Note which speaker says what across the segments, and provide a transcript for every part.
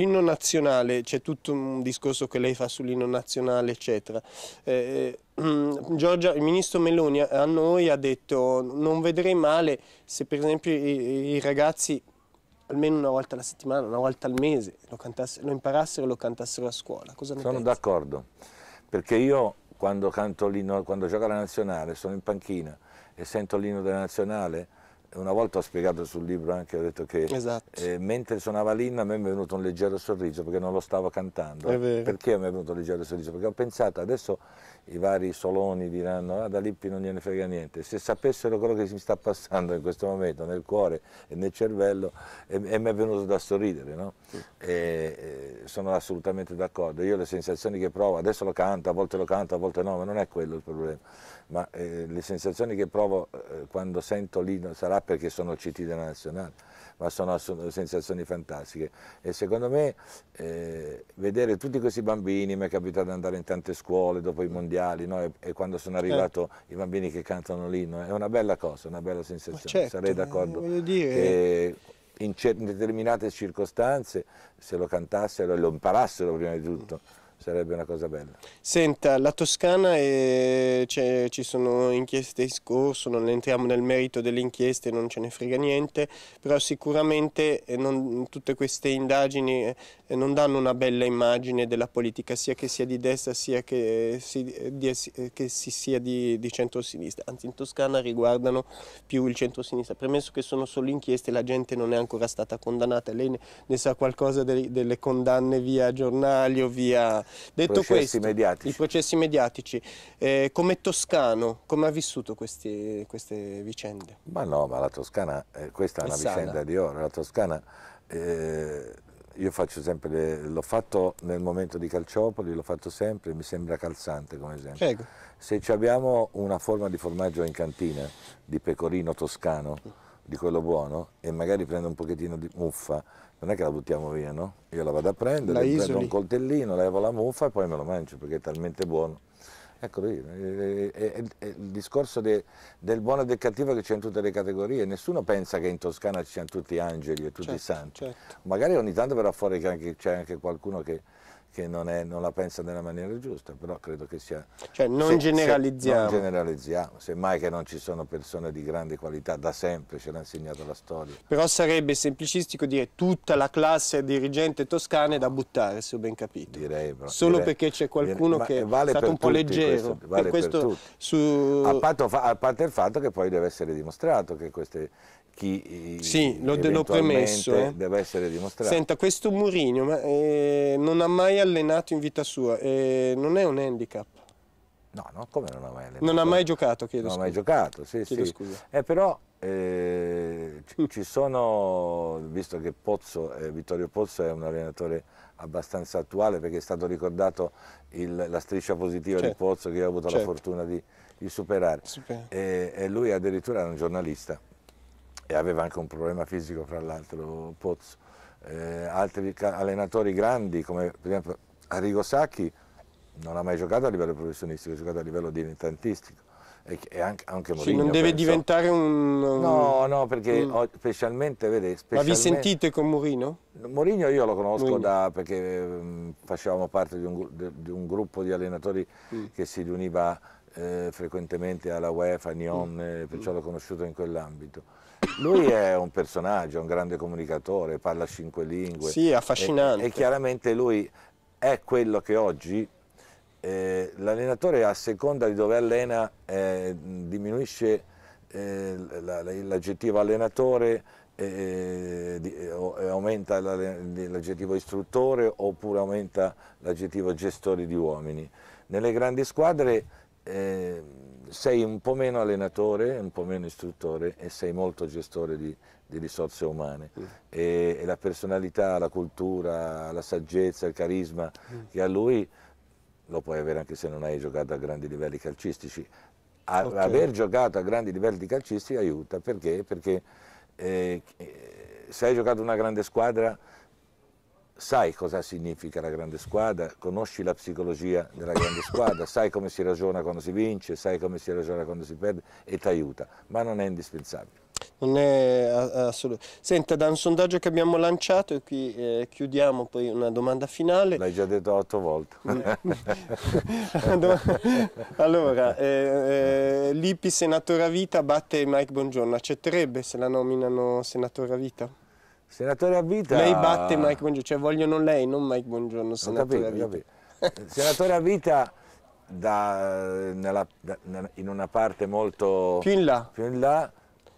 Speaker 1: L'inno nazionale, c'è tutto un discorso che lei fa sull'inno nazionale, eccetera. Eh, mm, Giorgia, il ministro Meloni a noi ha detto non vedrei male se per esempio i, i ragazzi almeno una volta alla settimana, una volta al mese lo, lo imparassero e lo cantassero a scuola.
Speaker 2: Sono d'accordo, perché io quando canto l'inno, quando gioco alla nazionale, sono in panchina e sento l'inno della nazionale, una volta ho spiegato sul libro anche, ho detto che esatto. eh, mentre suonava l'inno a me mi è venuto un leggero sorriso perché non lo stavo cantando. Perché mi è venuto un leggero sorriso? Perché ho pensato, adesso i vari soloni diranno, ah da Lippi non gliene frega niente, se sapessero quello che mi sta passando in questo momento nel cuore e nel cervello, e, e mi è venuto da sorridere, no? e, e sono assolutamente d'accordo. Io le sensazioni che provo, adesso lo canto, a volte lo canto, a volte no, ma non è quello il problema ma eh, le sensazioni che provo eh, quando sento l'inno sarà perché sono CT della nazionale, ma sono, sono, sensazioni fantastiche e secondo me eh, vedere tutti questi bambini, mi è capitato di andare in tante scuole dopo i mondiali no? e, e, quando sono arrivato certo. i bambini che cantano l'inno, è una bella cosa, una bella sensazione, certo, sarei d'accordo che in, in determinate circostanze se lo cantassero e lo imparassero prima di tutto sarebbe una cosa bella.
Speaker 1: Senta, la Toscana è, ci sono inchieste in corso, non entriamo nel merito delle inchieste, non ce ne frega niente, però sicuramente eh, non, tutte queste indagini eh, non danno una bella immagine della politica, sia che sia di destra sia che si, di, che si sia di, di centro-sinistra, anzi in Toscana riguardano più il centro-sinistra, premesso che sono solo inchieste, la gente non è ancora stata condannata, lei ne, ne sa qualcosa delle, delle condanne via giornali o via Detto
Speaker 2: processi
Speaker 1: questo,
Speaker 2: mediatici.
Speaker 1: i processi mediatici, eh, come toscano, come ha vissuto questi, queste vicende?
Speaker 2: Ma no, ma la Toscana, eh, questa è, è una sana. vicenda di oro, la Toscana, eh, io faccio sempre, l'ho fatto nel momento di Calciopoli, l'ho fatto sempre, mi sembra calzante come esempio. Prego. Se abbiamo una forma di formaggio in cantina, di pecorino toscano, di quello buono, e magari prendo un pochettino di muffa, non è che la buttiamo via, no? Io la vado a prendere, prendo un coltellino, levo la muffa e poi me lo mangio perché è talmente buono. Ecco lì, è, è, è il discorso de, del buono e del cattivo che c'è in tutte le categorie. Nessuno pensa che in Toscana ci siano tutti angeli e tutti certo, santi. Certo. Magari ogni tanto verrà fuori che c'è anche qualcuno che che non, è, non, la pensa nella maniera giusta, però credo che sia...
Speaker 1: Cioè non se, generalizziamo.
Speaker 2: Se, non generalizziamo, semmai che non ci sono persone di grande qualità, da sempre ce l'ha insegnato la storia.
Speaker 1: Però sarebbe semplicistico dire tutta la classe dirigente toscana è da buttare, se ho ben capito.
Speaker 2: Direi, però,
Speaker 1: Solo
Speaker 2: direi,
Speaker 1: perché c'è qualcuno direi, che vale è stato un po' leggero.
Speaker 2: Questo, vale per questo, su... a, parte, a parte il fatto che poi deve essere dimostrato che queste chi
Speaker 1: sì, l'ho premesso, eh.
Speaker 2: deve essere dimostrato.
Speaker 1: Senta, questo Murigno eh, non ha mai allenato in vita sua, eh, non è un handicap?
Speaker 2: No, no, come non ha mai allenato?
Speaker 1: Non ha mai giocato, chiedo
Speaker 2: non
Speaker 1: scusa.
Speaker 2: Non ha mai giocato, sì, chiedo sì.
Speaker 1: Scusa.
Speaker 2: Eh, però eh, ci sono, visto che Pozzo, eh, Vittorio Pozzo è un allenatore abbastanza attuale perché è stato ricordato il, la striscia positiva certo. di Pozzo che io ho avuto certo. la fortuna di, di superare. Super. E, e lui addirittura era un giornalista e aveva anche un problema fisico fra l'altro Pozzo. Eh, altri allenatori grandi come per esempio Arrigo Sacchi non ha mai giocato a livello professionistico, ha giocato a livello dilettantistico e anche, anche Mourinho.
Speaker 1: Sì, non deve penso. diventare un.
Speaker 2: No, no, perché mm. specialmente, vede, specialmente...
Speaker 1: Ma vi sentite con Mourinho?
Speaker 2: Mourinho io lo conosco da, perché um, facevamo parte di un, di un, gruppo di allenatori mm. che si riuniva eh, frequentemente alla UEFA, a Nyon, mm. eh, perciò l'ho conosciuto in quell'ambito. Lui è un personaggio, un grande comunicatore, parla cinque lingue.
Speaker 1: Sì, affascinante.
Speaker 2: E, e chiaramente lui è quello che oggi eh, l'allenatore a seconda di dove allena eh, diminuisce eh, l'aggettivo allenatore e aumenta l'aggettivo istruttore oppure aumenta l'aggettivo gestore di uomini. Nelle grandi squadre eh, sei un po' meno allenatore, un po' meno istruttore e sei molto gestore di, di risorse umane mm. e, e, la personalità, la cultura, la saggezza, il carisma mm. che ha lui lo puoi avere anche se non hai giocato a grandi livelli calcistici. A, okay. Aver giocato a grandi livelli calcistici aiuta, perché? Perché eh, se hai giocato una grande squadra sai cosa significa la grande squadra, conosci la psicologia della grande squadra, sai come si ragiona quando si vince, sai come si ragiona quando si perde e ti aiuta, ma non è indispensabile.
Speaker 1: Non è assolutamente. Senta, da un sondaggio che abbiamo lanciato, e qui eh, chiudiamo poi una domanda finale.
Speaker 2: L'hai già detto otto volte.
Speaker 1: allora, eh, eh, Lippi senatore a vita batte Mike Bongiorno, accetterebbe se la nominano senatore a vita?
Speaker 2: Senatore a vita...
Speaker 1: Lei batte Mike Bongiorno, cioè vogliono lei, non Mike Bongiorno, senatore
Speaker 2: capito, a vita. senatore a vita da, nella, da, in una parte molto...
Speaker 1: Più in là.
Speaker 2: Più in là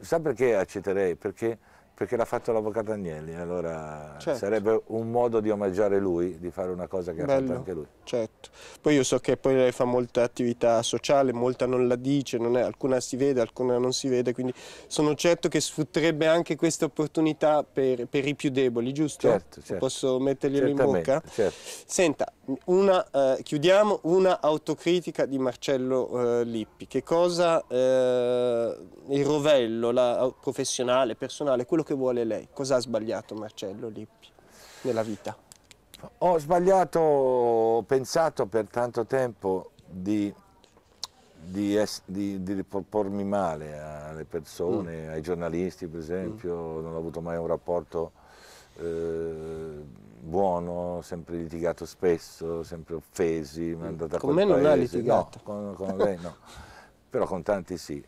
Speaker 2: Sa perché accetterei? Perché perché l'ha fatto l'avvocato Agnelli, allora certo. sarebbe un modo di omaggiare lui, di fare una cosa che Bello, ha fatto anche lui.
Speaker 1: Certo, poi io so che poi lei fa molta attività sociale, molta non la dice, è, alcuna si vede, alcuna non si vede, quindi sono certo che sfrutterebbe anche queste opportunità per, per i più deboli, giusto?
Speaker 2: Certo, certo.
Speaker 1: Posso metterglielo in bocca?
Speaker 2: Certo.
Speaker 1: Senta, una, eh, chiudiamo una autocritica di Marcello eh, Lippi, che cosa, eh, il rovello la, professionale, personale, quello che vuole lei. Cosa ha sbagliato Marcello Lippi nella vita?
Speaker 2: Ho sbagliato, ho pensato per tanto tempo di, di, es, di, di pormi male alle persone, mm. ai giornalisti per esempio, mm. non ho avuto mai un rapporto eh, buono, sempre litigato spesso, sempre offesi, mi è andata
Speaker 1: Con me non
Speaker 2: paese.
Speaker 1: ha litigato.
Speaker 2: No, con, con lei no, però con tanti sì.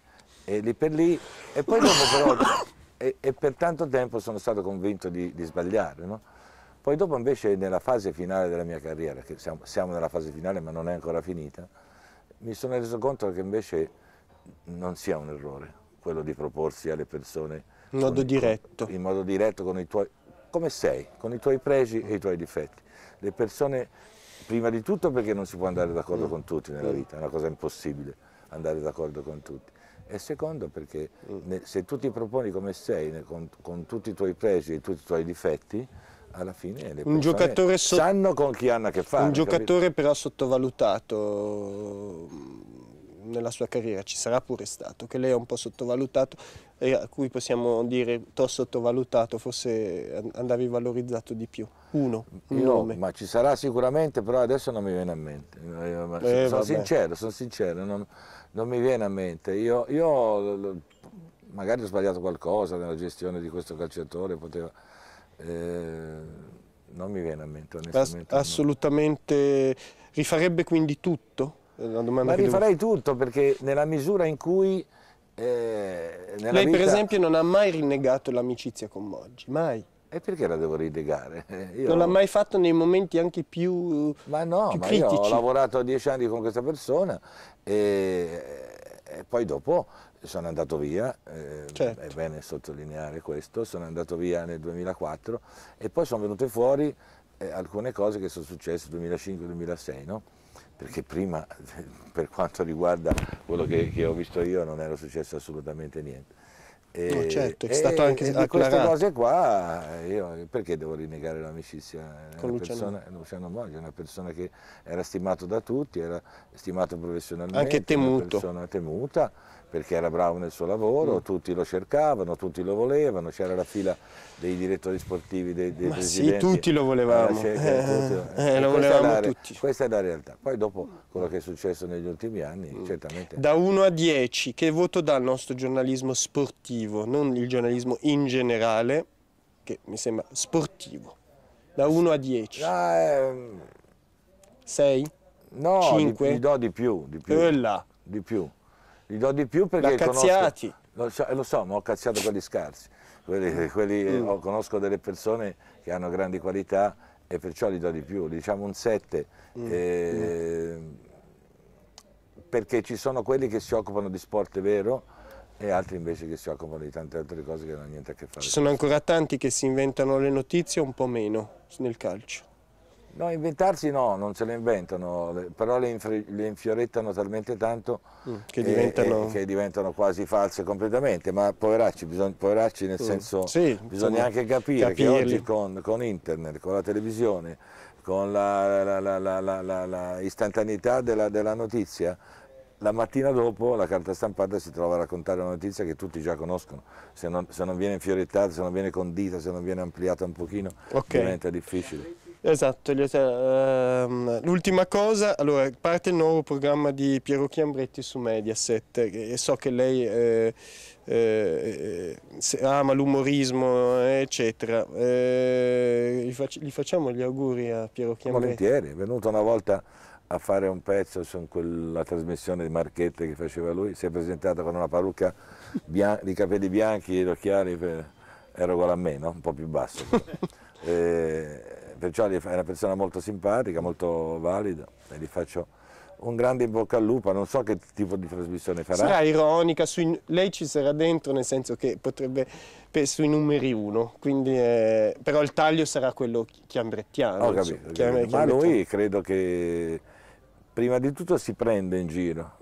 Speaker 2: E lì per lì, e poi dopo però e, e, per tanto tempo sono stato convinto di, di sbagliare. No? Poi dopo invece nella fase finale della mia carriera, che siamo, siamo, nella fase finale ma non è ancora finita, mi sono reso conto che invece non sia un errore quello di proporsi alle persone
Speaker 1: in modo con, diretto,
Speaker 2: con, in modo diretto con i tuoi, come sei, con i tuoi pregi e i tuoi difetti. Le persone, prima di tutto perché non si può andare d'accordo mm. con tutti nella vita, è una cosa impossibile andare d'accordo con tutti e secondo perché mm. se tu ti proponi come sei, con, con, tutti i tuoi pregi e tutti i tuoi difetti, alla fine le un giocatore so sanno con chi hanno a che fare.
Speaker 1: Un giocatore capito? però sottovalutato mm, nella sua carriera, ci sarà pure stato, che lei è un po' sottovalutato e a cui possiamo dire t'ho sottovalutato, forse andavi valorizzato di più. Uno, un Io, nome.
Speaker 2: Ma ci sarà sicuramente, però adesso non mi viene a mente. Eh, sono sincero, sono sincero. Non, non mi viene a mente. Io, io, magari ho sbagliato qualcosa nella gestione di questo calciatore, poteva, eh, non mi viene a mente onestamente.
Speaker 1: Ass assolutamente, no. rifarebbe quindi tutto?
Speaker 2: Ma rifarei devo... tutto perché nella misura in cui... Eh,
Speaker 1: Lei
Speaker 2: vita...
Speaker 1: per esempio non ha mai rinnegato l'amicizia con Moggi, mai?
Speaker 2: E perché la devo rinnegare?
Speaker 1: Io... Non l'ha mai fatto nei momenti anche più
Speaker 2: Ma no,
Speaker 1: più
Speaker 2: ma
Speaker 1: critici.
Speaker 2: io ho lavorato dieci anni con questa persona e, e poi dopo sono andato via, eh, certo. è bene sottolineare questo, sono andato via nel 2004 e poi sono venute fuori eh, alcune cose che sono successe nel 2005-2006, no? perché prima per quanto riguarda quello che, che ho visto io non era successo assolutamente niente.
Speaker 1: E, no, certo, è stato anche e
Speaker 2: di queste cose qua, io perché devo rinnegare l'amicizia? Con Luciano. Luciano Moggi una persona che era stimato da tutti, era stimato professionalmente,
Speaker 1: anche temuto.
Speaker 2: una persona temuta, perché era bravo nel suo lavoro, mm. tutti lo cercavano, tutti lo volevano, c'era la fila dei direttori sportivi, dei, dei Ma
Speaker 1: presidenti. sì, tutti lo volevamo, eh, eh, eh, lo volevamo
Speaker 2: la,
Speaker 1: tutti.
Speaker 2: Questa è la realtà. Poi dopo quello che è successo negli ultimi anni, mm. certamente...
Speaker 1: Da 1 a 10, che voto dà il nostro giornalismo sportivo, non il giornalismo in generale, che mi sembra sportivo, da 1 a 10?
Speaker 2: Ah, ehm...
Speaker 1: 6?
Speaker 2: No, 5? Gli do di più, di più.
Speaker 1: Quella.
Speaker 2: Di più. Gli do di più perché
Speaker 1: conosco,
Speaker 2: lo so, lo so, ma ho cazziato quelli scarsi. Quelli, quelli, mm. oh, conosco delle persone che hanno grandi qualità e perciò gli do di più, diciamo un 7. Mm. Eh, mm. Perché ci sono quelli che si occupano di sport vero e altri invece che si occupano di tante altre cose che non hanno niente a che fare.
Speaker 1: Ci sono ancora tanti che si inventano le notizie, un po' meno nel calcio.
Speaker 2: No, inventarsi no, non se le inventano, però le, le infiorettano talmente tanto
Speaker 1: mm, che, diventano...
Speaker 2: E, che, diventano... quasi false completamente, ma poveracci, bisogna, poveracci nel mm, senso
Speaker 1: sì,
Speaker 2: bisogna anche capire capirli. che oggi con, con, internet, con la televisione, con la, la, la, la istantaneità della, della notizia, la mattina dopo la carta stampata si trova a raccontare una notizia che tutti già conoscono, se non, se non viene infiorettata, se non viene condita, se non viene ampliata un pochino, okay. diventa difficile.
Speaker 1: Esatto, ehm, l'ultima cosa, allora parte il nuovo programma di Piero Chiambretti su Mediaset e so che lei eh, eh, ama l'umorismo, eccetera. Eh, gli, fac gli, facciamo gli auguri a Piero Chiambretti.
Speaker 2: Volentieri, è venuto una volta a fare un pezzo su quella trasmissione di Marchette che faceva lui, si è presentato con una parrucca di capelli bianchi e gli occhiali, per, ero uguale a me, no? un po' più basso. eh, perciò è una persona molto simpatica, molto valida e gli faccio un grande in bocca al lupo, non so che tipo di trasmissione farà.
Speaker 1: Sarà ironica, sui, lei ci sarà dentro nel senso che potrebbe sui numeri uno, quindi, eh, però il taglio sarà quello chiambrettiano.
Speaker 2: Ho capito, chiam ma lui credo che prima di tutto si prende in giro,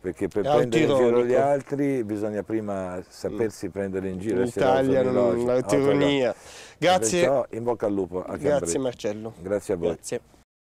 Speaker 2: perché per prendere in giro gli altri bisogna prima sapersi mm. prendere in giro.
Speaker 1: In Italia non la tironia. Grazie.
Speaker 2: Perciò in bocca al lupo.
Speaker 1: Grazie Marcello.
Speaker 2: Grazie a voi. Grazie.